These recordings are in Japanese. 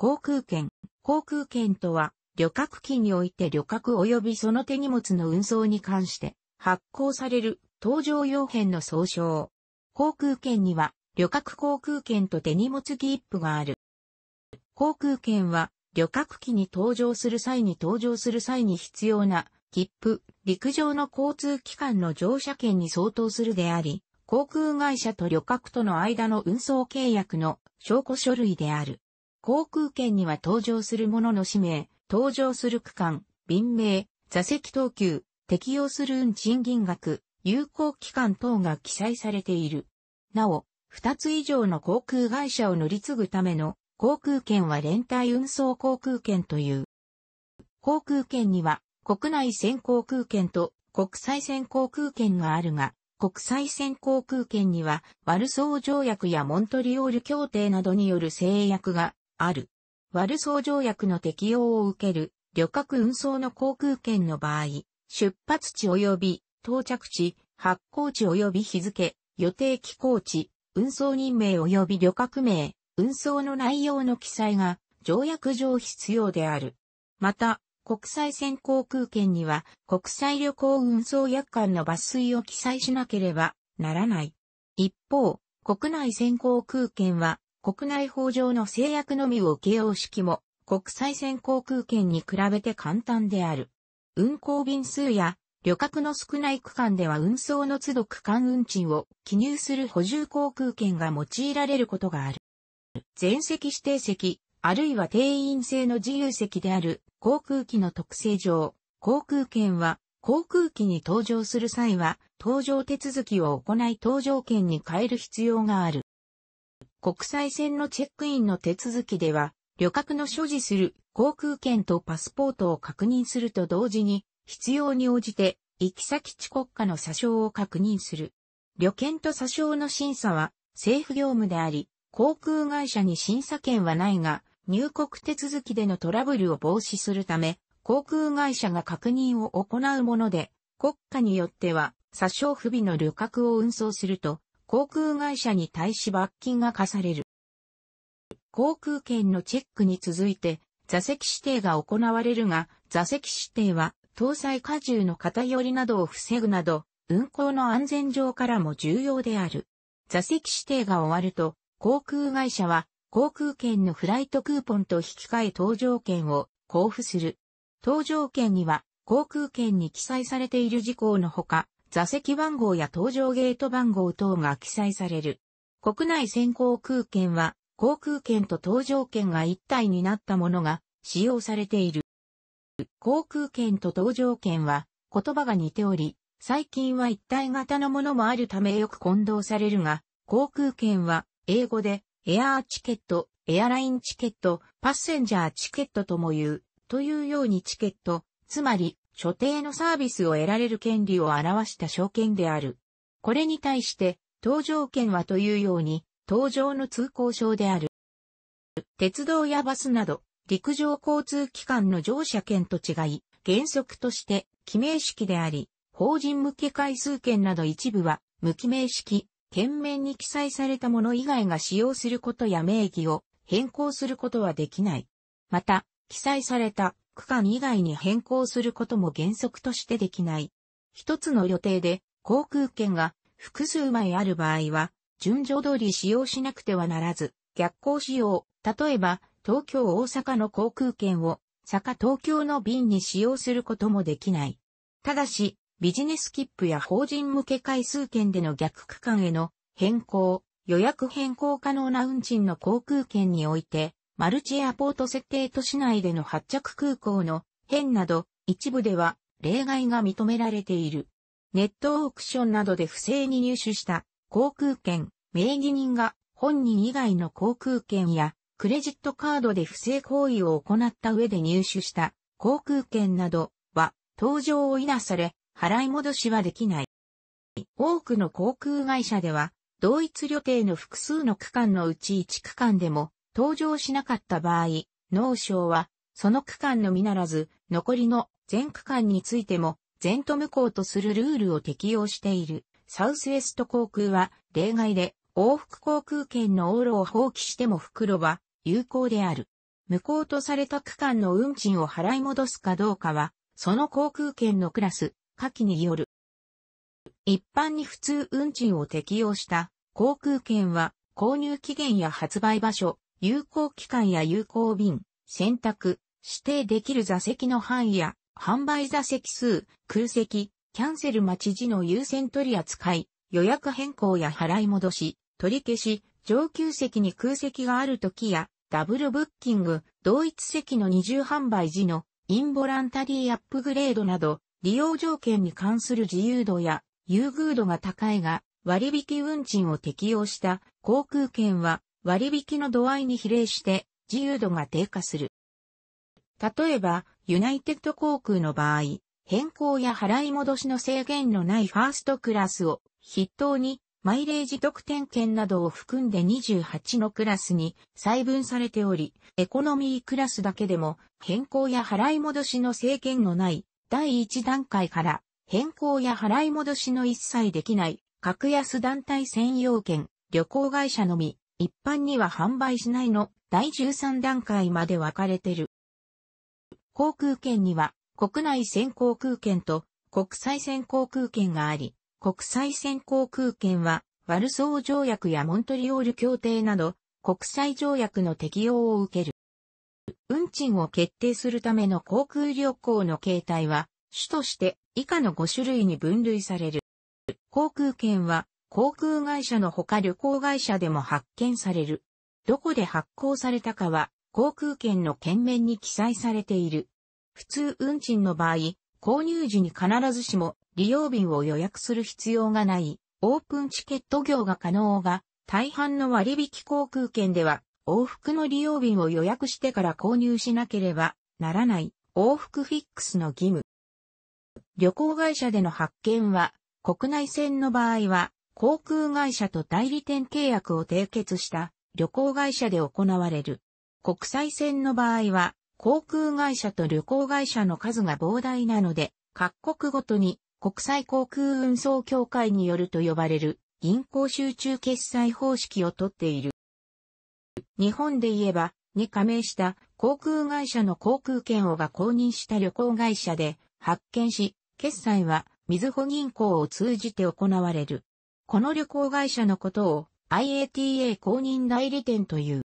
航空券。航空券とは、旅客機において旅客及びその手荷物の運送に関して発行される搭乗用編の総称。航空券には旅客航空券と手荷物切符がある。航空券は旅客機に搭乗する際に搭乗する際に必要な切符、陸上の交通機関の乗車券に相当するであり、航空会社と旅客との間の運送契約の証拠書類である。航空券には搭乗する者の氏名、搭乗する区間、便名、座席等級、適用する運賃金額、有効期間等が記載されている。なお、二つ以上の航空会社を乗り継ぐための航空券は連帯運送航空券という。航空券には国内線航空券と国際線航空券があるが、国際線航空券にはワルソー条約やモントリオール協定などによる制約がある。ワルソー条約の適用を受ける旅客運送の航空券の場合、出発地及び到着地、発行地及び日付、予定機構地、運送人名及び旅客名、運送の内容の記載が条約上必要である。また、国際線航空券には国際旅行運送約款の抜粋を記載しなければならない。一方、国内線航空券は国内法上の制約のみを受けよう式も国際線航空券に比べて簡単である。運行便数や旅客の少ない区間では運送の都度区間運賃を記入する補充航空券が用いられることがある。全席指定席、あるいは定員制の自由席である航空機の特性上、航空券は航空機に搭乗する際は搭乗手続きを行い搭乗券に変える必要がある。国際線のチェックインの手続きでは、旅客の所持する航空券とパスポートを確認すると同時に、必要に応じて、行き先地国家の詐称を確認する。旅券と詐称の審査は政府業務であり、航空会社に審査権はないが、入国手続きでのトラブルを防止するため、航空会社が確認を行うもので、国家によっては、詐称不備の旅客を運送すると、航空会社に対し罰金が課される。航空券のチェックに続いて座席指定が行われるが、座席指定は搭載荷重の偏りなどを防ぐなど、運行の安全上からも重要である。座席指定が終わると、航空会社は航空券のフライトクーポンと引き換え搭乗券を交付する。搭乗券には航空券に記載されている事項のほか、座席番号や搭乗ゲート番号等が記載される。国内線航空券は、航空券と搭乗券が一体になったものが使用されている。航空券と搭乗券は言葉が似ており、最近は一体型のものもあるためよく混同されるが、航空券は英語でエアーチケット、エアラインチケット、パッセンジャーチケットとも言う、というようにチケット、つまり所定のサービスを得られる権利を表した証券である。これに対して、搭乗券はというように、搭乗の通行証である。鉄道やバスなど、陸上交通機関の乗車券と違い、原則として、記名式であり、法人向け回数券など一部は、無記名式、券面に記載されたもの以外が使用することや名義を変更することはできない。また、記載された区間以外に変更することも原則としてできない。一つの予定で航空券が複数枚ある場合は、順序通り使用しなくてはならず、逆行使用、例えば、東京大阪の航空券を、坂東京の便に使用することもできない。ただし、ビジネス切符や法人向け回数券での逆区間への変更、予約変更可能な運賃の航空券において、マルチエアポート設定都市内での発着空港の変など、一部では例外が認められている。ネットオークションなどで不正に入手した航空券、名義人が本人以外の航空券やクレジットカードで不正行為を行った上で入手した航空券などは搭乗をいなされ払い戻しはできない。多くの航空会社では同一旅程の複数の区間のうち1区間でも登場しなかった場合、農省は、その区間のみならず、残りの全区間についても、全と無効とするルールを適用している。サウスウェスト航空は、例外で、往復航空券の往路を放棄しても袋は有効である。無効とされた区間の運賃を払い戻すかどうかは、その航空券のクラス、下記による。一般に普通運賃を適用した航空券は、購入期限や発売場所、有効期間や有効便、選択、指定できる座席の範囲や、販売座席数、空席、キャンセル待ち時の優先取り扱い、予約変更や払い戻し、取り消し、上級席に空席がある時や、ダブルブッキング、同一席の二重販売時のインボランタリーアップグレードなど、利用条件に関する自由度や優遇度が高いが、割引運賃を適用した航空券は割引の度合いに比例して自由度が低下する。例えば、ユナイテッド航空の場合、変更や払い戻しの制限のないファーストクラスを筆頭にマイレージ特典券などを含んで28のクラスに細分されており、エコノミークラスだけでも変更や払い戻しの制限のない第1段階から変更や払い戻しの一切できない格安団体専用券、旅行会社のみ、一般には販売しないの第13段階まで分かれてる。航空券には国内線航空券と国際線航空券があり、国際線航空券は、ワルソー条約やモントリオール協定など、国際条約の適用を受ける。運賃を決定するための航空旅行の形態は、主として以下の5種類に分類される。航空券は、航空会社のほか旅行会社でも発見される。どこで発行されたかは、航空券の券面に記載されている。普通運賃の場合、購入時に必ずしも利用便を予約する必要がない、オープンチケット業が可能が、大半の割引航空券では、往復の利用便を予約してから購入しなければならない、往復フィックスの義務。旅行会社での発見は、国内線の場合は、航空会社と代理店契約を締結した旅行会社で行われる。国際線の場合は、航空会社と旅行会社の数が膨大なので、各国ごとに国際航空運送協会によると呼ばれる銀行集中決済方式をとっている。日本で言えば、に加盟した航空会社の航空券をが公認した旅行会社で発見し、決済はみずほ銀行を通じて行われる。この旅行会社のことを IATA 公認代理店という。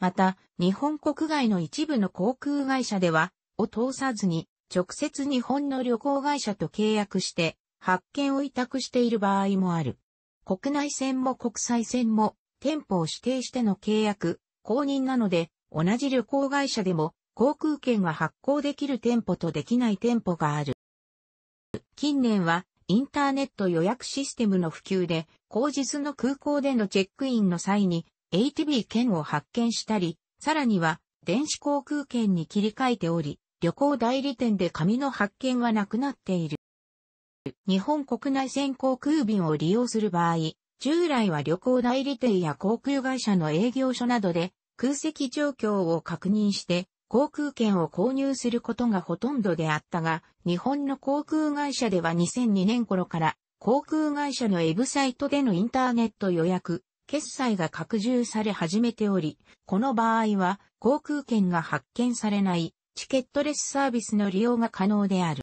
また、日本国外の一部の航空会社では、を通さずに直接日本の旅行会社と契約して発券を委託している場合もある。国内線も国際線も店舗を指定しての契約、公認なので同じ旅行会社でも航空券が発行できる店舗とできない店舗がある。近年はインターネット予約システムの普及で、後日の空港でのチェックインの際に ATB 券を発券したり、さらには電子航空券に切り替えており、旅行代理店で紙の発見はなくなっている。日本国内線航空便を利用する場合、従来は旅行代理店や航空会社の営業所などで空席状況を確認して航空券を購入することがほとんどであったが、日本の航空会社では2002年頃から航空会社のウェブサイトでのインターネット予約、決済が拡充され始めており、この場合は航空券が発見されないチケットレスサービスの利用が可能である。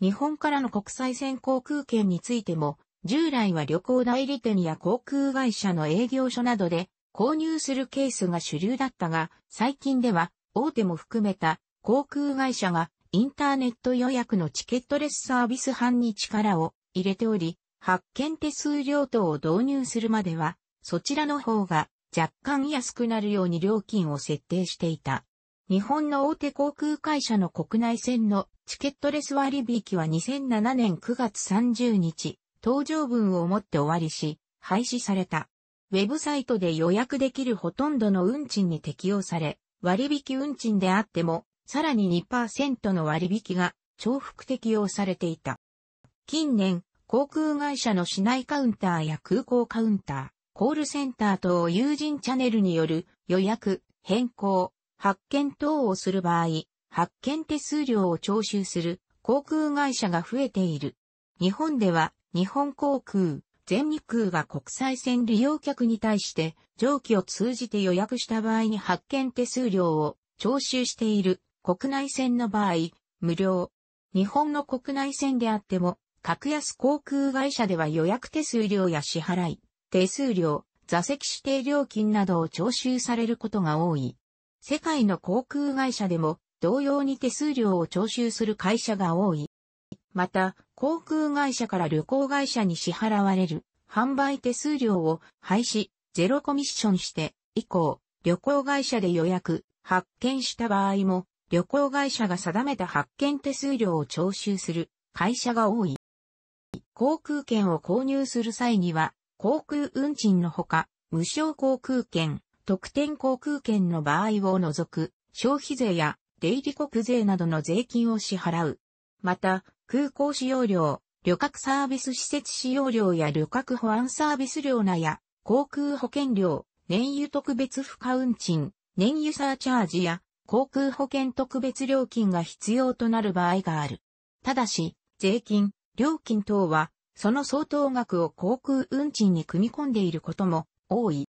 日本からの国際線航空券についても、従来は旅行代理店や航空会社の営業所などで購入するケースが主流だったが、最近では大手も含めた航空会社がインターネット予約のチケットレスサービス班に力を入れており、発券手数料等を導入するまでは、そちらの方が若干安くなるように料金を設定していた。日本の大手航空会社の国内線のチケットレス割引は2007年9月30日、搭乗分をもって終わりし、廃止された。ウェブサイトで予約できるほとんどの運賃に適用され、割引運賃であっても、さらに2%の割引が重複適用されていた。近年、航空会社の市内カウンターや空港カウンター、コールセンター等友人チャンネルによる予約、変更、発見等をする場合、発見手数料を徴収する航空会社が増えている。日本では日本航空、全日空が国際線利用客に対して上記を通じて予約した場合に発券手数料を徴収している国内線の場合、無料。日本の国内線であっても、格安航空会社では予約手数料や支払い、手数料、座席指定料金などを徴収されることが多い。世界の航空会社でも同様に手数料を徴収する会社が多い。また、航空会社から旅行会社に支払われる販売手数料を廃止、ゼロコミッションして、以降、旅行会社で予約、発券した場合も、旅行会社が定めた発券手数料を徴収する会社が多い。航空券を購入する際には、航空運賃のほか、無償航空券、特典航空券の場合を除く、消費税や出入国税などの税金を支払う。また、空港使用料、旅客サービス施設使用料や旅客保安サービス料なや、航空保険料、燃油特別付加運賃、燃油サーチャージや、航空保険特別料金が必要となる場合がある。ただし、税金、料金等は、その相当額を航空運賃に組み込んでいることも多い。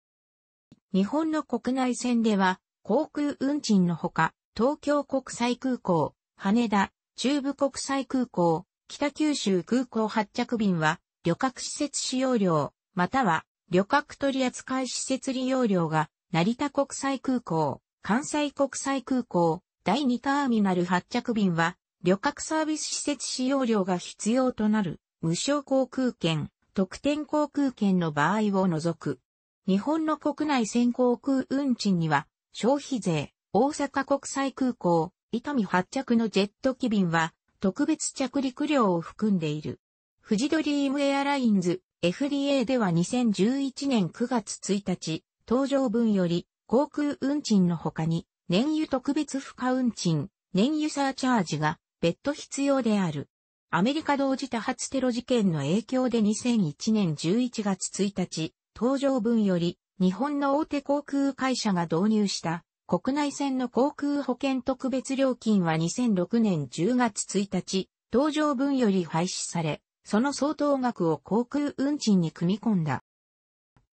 日本の国内線では、航空運賃のほか、東京国際空港、羽田、中部国際空港、北九州空港発着便は、旅客施設使用料、または、旅客取扱施設利用料が、成田国際空港、関西国際空港、第2ターミナル発着便は、旅客サービス施設使用料が必要となる、無償航空券、特典航空券の場合を除く。日本の国内線航空運賃には、消費税、大阪国際空港、伊丹発着のジェット機便は特別着陸料を含んでいる。フジドリームエアラインズ FDA では2011年9月1日、登場分より航空運賃の他に燃油特別付加運賃、燃油サーチャージが別途必要である。アメリカ同時多発テロ事件の影響で2001年11月1日、登場分より日本の大手航空会社が導入した国内線の航空保険特別料金は2006年10月1日、搭乗分より廃止され、その相当額を航空運賃に組み込んだ。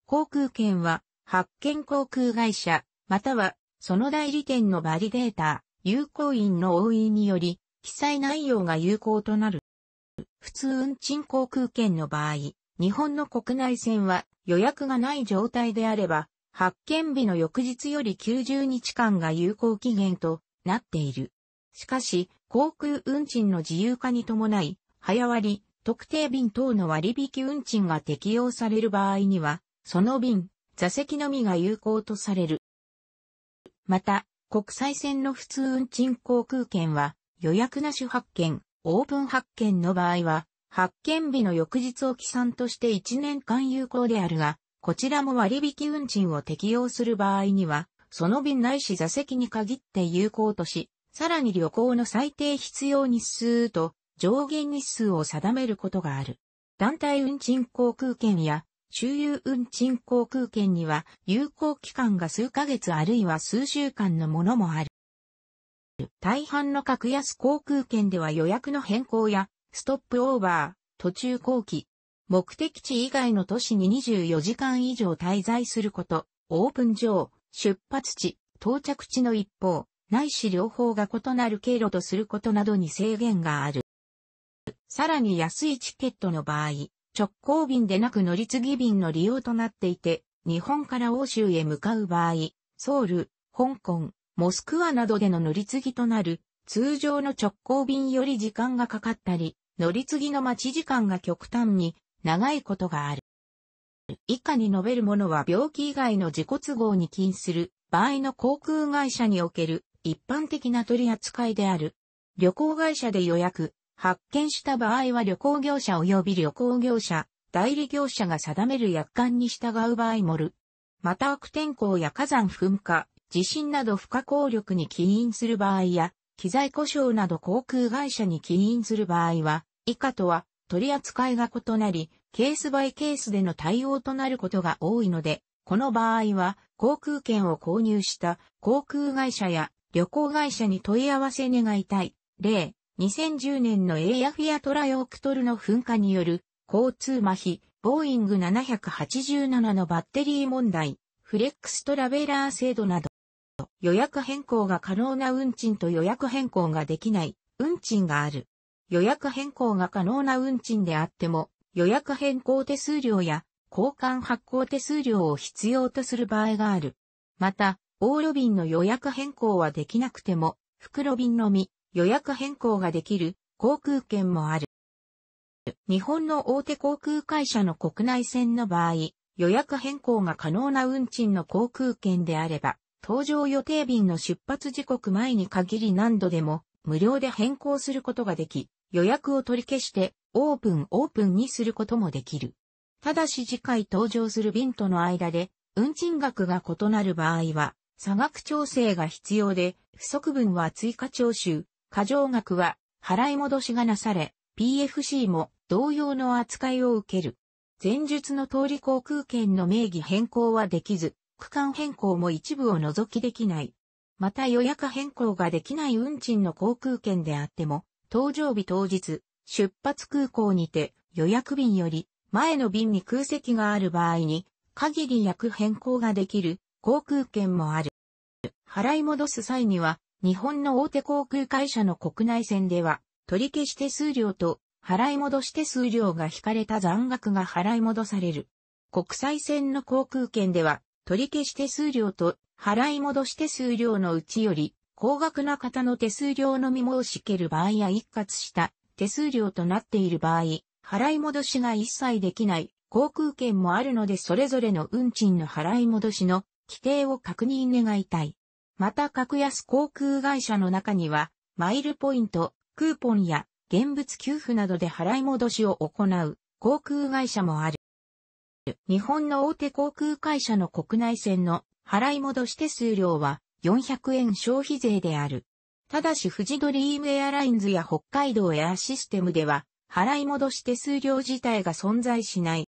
航空券は、発券航空会社、または、その代理店のバリデータ、有効員の応印により、記載内容が有効となる。普通運賃航空券の場合、日本の国内線は予約がない状態であれば、発見日の翌日より90日間が有効期限となっている。しかし、航空運賃の自由化に伴い、早割、特定便等の割引運賃が適用される場合には、その便、座席のみが有効とされる。また、国際線の普通運賃航空券は、予約なし発券、オープン発券の場合は、発券日の翌日を起算として1年間有効であるが、こちらも割引運賃を適用する場合には、その便ないし座席に限って有効とし、さらに旅行の最低必要日数と上限日数を定めることがある。団体運賃航空券や周遊運賃航空券には有効期間が数ヶ月あるいは数週間のものもある。大半の格安航空券では予約の変更やストップオーバー、途中後期、目的地以外の都市に24時間以上滞在すること、オープン上、出発地、到着地の一方、ないし両方が異なる経路とすることなどに制限がある。さらに安いチケットの場合、直行便でなく乗り継ぎ便の利用となっていて、日本から欧州へ向かう場合、ソウル、香港、モスクワなどでの乗り継ぎとなる、通常の直行便より時間がかかったり、乗り継ぎの待ち時間が極端に長いことがある。以下に述べるものは病気以外の自己都合に起因する場合の航空会社における一般的な取り扱いである。旅行会社で予約、発見した場合は旅行業者及び旅行業者、代理業者が定める約款に従う場合もる。また悪天候や火山噴火、地震など不可抗力に起因する場合や、機材故障など航空会社に起因する場合は、以下とは取り扱いが異なり、ケースバイケースでの対応となることが多いので、この場合は、航空券を購入した航空会社や旅行会社に問い合わせ願いたい。例、2010年のエイヤフィアトラヨークトルの噴火による交通麻痺、ボーイング787のバッテリー問題、フレックストラベラー制度など、予約変更が可能な運賃と予約変更ができない運賃がある。予約変更が可能な運賃であっても、予約変更手数料や交換発行手数料を必要とする場合がある。また、往路便の予約変更はできなくても、袋便のみ予約変更ができる航空券もある。日本の大手航空会社の国内線の場合、予約変更が可能な運賃の航空券であれば、搭乗予定便の出発時刻前に限り何度でも無料で変更することができ、予約を取り消してオープンオープンにすることもできる。ただし次回搭乗する便との間で運賃額が異なる場合は、差額調整が必要で、不足分は追加徴収、過剰額は払い戻しがなされ、PFC も同様の扱いを受ける。前述の通り航空券の名義変更はできず、区間変更も一部を除きできない。また予約変更ができない運賃の航空券であっても、搭乗日当日、出発空港にて予約便より前の便に空席がある場合に、限り役変更ができる航空券もある。払い戻す際には、日本の大手航空会社の国内線では、取り消し手数料と払い戻し手数料が引かれた残額が払い戻される。国際線の航空券では、取り消し手数料と払い戻し手数料のうちより、高額な方の手数料のみ申しける場合や一括した手数料となっている場合、払い戻しが一切できない航空券もあるのでそれぞれの運賃の払い戻しの規定を確認願いたい。また格安航空会社の中には、マイルポイント、クーポンや現物給付などで払い戻しを行う航空会社もある。日本の大手航空会社の国内線の払い戻し手数料は400円消費税である。ただし富士ドリームエアラインズや北海道エアシステムでは払い戻し手数料自体が存在しない。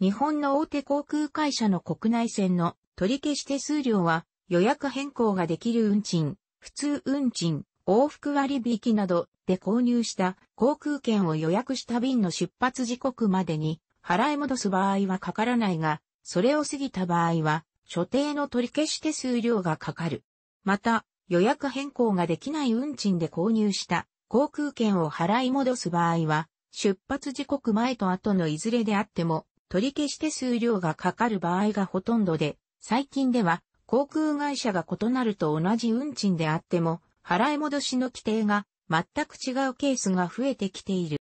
日本の大手航空会社の国内線の取り消し手数料は予約変更ができる運賃、普通運賃、往復割引などで購入した航空券を予約した便の出発時刻までに払い戻す場合はかからないが、それを過ぎた場合は所定の取り消し手数料がかかる。また、予約変更ができない運賃で購入した航空券を払い戻す場合は、出発時刻前と後のいずれであっても、取り消し手数料がかかる場合がほとんどで、最近では航空会社が異なると同じ運賃であっても、払い戻しの規定が全く違うケースが増えてきている。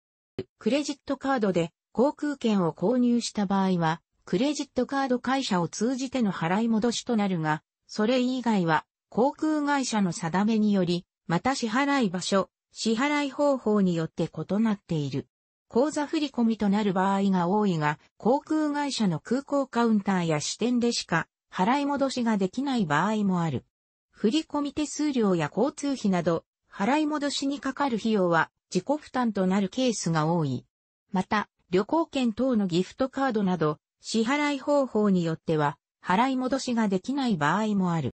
クレジットカードで航空券を購入した場合は、クレジットカード会社を通じての払い戻しとなるが、それ以外は航空会社の定めにより、また支払い場所、支払い方法によって異なっている。口座振込となる場合が多いが、航空会社の空港カウンターや支店でしか払い戻しができない場合もある。振込手数料や交通費など、払い戻しにかかる費用は自己負担となるケースが多い。また、旅行券等のギフトカードなど、支払い方法によっては、払い戻しができない場合もある。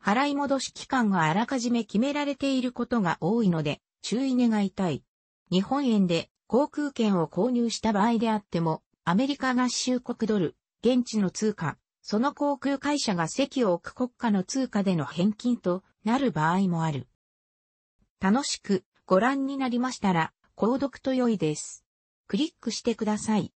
払い戻し期間があらかじめ決められていることが多いので、注意願いたい。日本円で航空券を購入した場合であっても、アメリカ合衆国ドル、現地の通貨、その航空会社が席を置く国家の通貨での返金となる場合もある。楽しくご覧になりましたら、購読と良いです。クリックしてください。